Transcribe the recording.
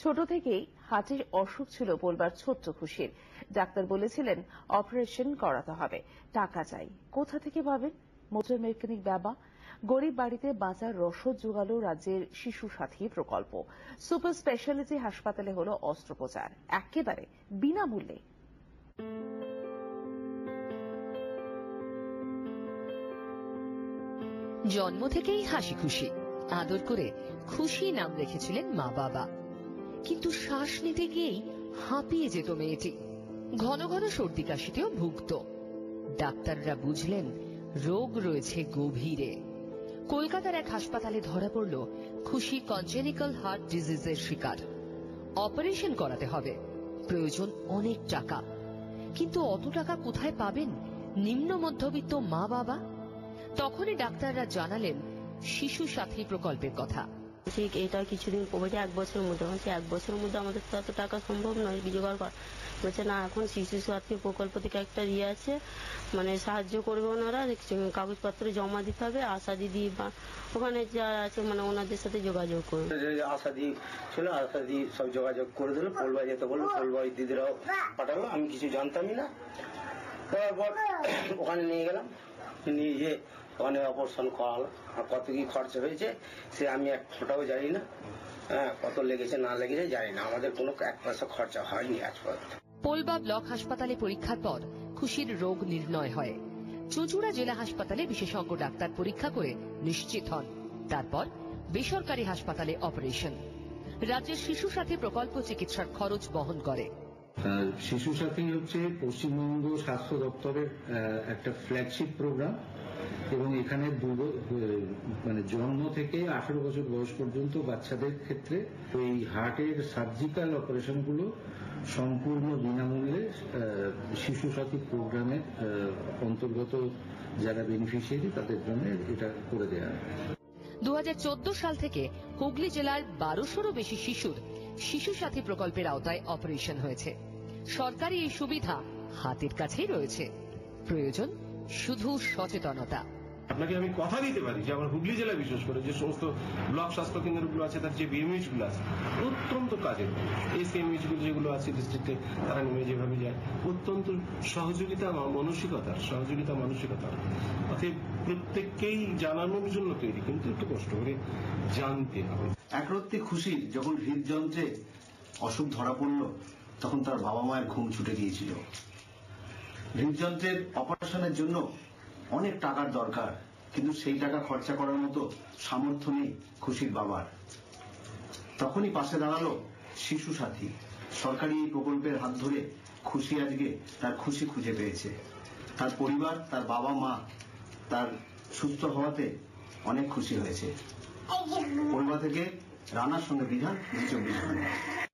ছোট থেকেই হার্টের অসুখ ছিল বলবার ছোট্ট খুশির। ডাক্তার বলেছিলেন, অপারেশন করাতে হবে। টাকা চাই। কোথা থেকে পাবেন? মোটর মেকানিক বাবা। গরিব বাড়িতে বাঁচার রসদ জোগালো রাজ্যের শিশু সাথী প্রকল্প। সুপার স্পেশালিটি হাসপাতালে হলো অস্ত্রোপচার। একেবারে বিনামূল্যে। জন্ম থেকেই হাসি খুশি। আদর করে খুশি নাম রেখেছিলেন মা বাবা। কিন্তু শ্বাস নিতে গিয়েই হাঁপিয়ে যেত মেয়েটি। ঘন ঘন সর্দি কাশিতেও ভুগত। ডাক্তাররা বুঝলেন, রোগ রয়েছে গভীরে। কলকাতার এক হাসপাতালে ধরা পড়ল খুশি কনজেনিক্যাল হার্ট ডিজিজের শিকার। অপারেশন করাতে হবে। প্রয়োজন অনেক টাকা। কিন্তু অত টাকা কোথায় পাবেন নিম্ন মধ্যবিত্ত মা বাবা তখনই ডাক্তাররা জানালেন, শিশু সাথী প্রকল্পের কথা। ঠিক, এটা কিছুদিন বলছে এক বছরের মধ্যে বলছে এক বছরের মধ্যে আমাদের তো এত টাকা সম্ভব নয় জোগাড় করা। বলছে, না, এখন শিশু সাথী প্রকল্প থেকে একটা ইয়ে আছে মানে সাহায্য করবে ওনারা কাগজপত্র জমা দিতে হবে, আশা দিদি বা ওখানে যারা আছে মানে ওনাদের সাথে যোগাযোগ করবে। আশা আশাদি ছিল আশাদি সব যোগাযোগ করে দিল পোলবাই যেতে বলল পোলবাই দিদিরাও পাঠালো, আমি কিছু জানতামই না। তারপর ওখানে নিয়ে গেলাম, নিয়ে ওখানে অপারেশন করা হলো আর কত কি খরচা হয়েছে সে আমি এক ফোটাও জানি না। হ্যাঁ কত লেগেছে না লেগেছে জানি না। আমাদের কোনো এক পয়সা খরচা হয়নি আজ পর্যন্ত। পোলবা ব্লক হাসপাতালে পরীক্ষার পর খুশির রোগ নির্ণয় হয়। চুঁচুড়া জেলা হাসপাতালে বিশেষজ্ঞ ডাক্তার পরীক্ষা করে নিশ্চিত হন। তারপর বেসরকারি হাসপাতালে অপারেশন। রাজ্যের শিশু সাথী প্রকল্প চিকিৎসার খরচ বহন করে। শিশু সাথী হচ্ছে পশ্চিমবঙ্গ স্বাস্থ্য দপ্তরের একটা ফ্ল্যাগশিপ প্রোগ্রাম এবং এখানে মানে জন্ম থেকে আঠারো বছর বয়স পর্যন্ত বাচ্চাদের ক্ষেত্রে এই হার্টের সার্জিক্যাল অপারেশনগুলো সম্পূর্ণ বিনামূল্যে শিশু সাথী প্রোগ্রামের অন্তর্গত যারা বেনিফিশিয়ারি তাদের জন্য এটা করে দেওয়া দু সাল থেকে হুগলি জেলার বারোশোরও বেশি শিশুর শিশু সাথী প্রকল্পের আওতায় অপারেশন হয়েছে। সরকারি এই সুবিধা হাতের কাছেই রয়েছে। প্রয়োজন শুধু সচেতনতা। আপনাকে আমি কথা দিতে পারি যে আমার হুগলি জেলা বিশেষ করে যে সমস্ত ব্লক স্বাস্থ্য কেন্দ্রগুলো আছে, তার যে বিএমএইচগুলো আছে, অত্যন্ত কাজের। এসএমএইচগুলো যেগুলো আছে ডিস্ট্রিক্টে তারা নেমে যেভাবে যায়, অত্যন্ত সহযোগিতা মানসিকতার সহযোগিতা মানসিকতার। অতএব প্রত্যেককেই জানানোর জন্য তৈরি, কিন্তু একটু কষ্ট করে জানতে হবে। একরত্তি খুশি যখন হৃদযন্ত্রে অসুখ ধরা পড়ল, তখন তার বাবা মায়ের ঘুম ছুটে গিয়েছিল। হৃদযন্ত্রের অপারেশনের জন্য অনেক টাকার দরকার কিন্তু সেই টাকা খরচা করার মতো সামর্থ্য নেই খুশির বাবার। তখনই পাশে দাঁড়াল শিশু সাথী। সরকারি এই প্রকল্পের হাত ধরে খুশি আজকে তার খুশি খুঁজে পেয়েছে। তার পরিবার তার বাবা মা তার সুস্থ হওয়াতে অনেক খুশি হয়েছে। পরিবার থেকে রানার সঙ্গে বিধান চব্বিশ ঘণ্টা।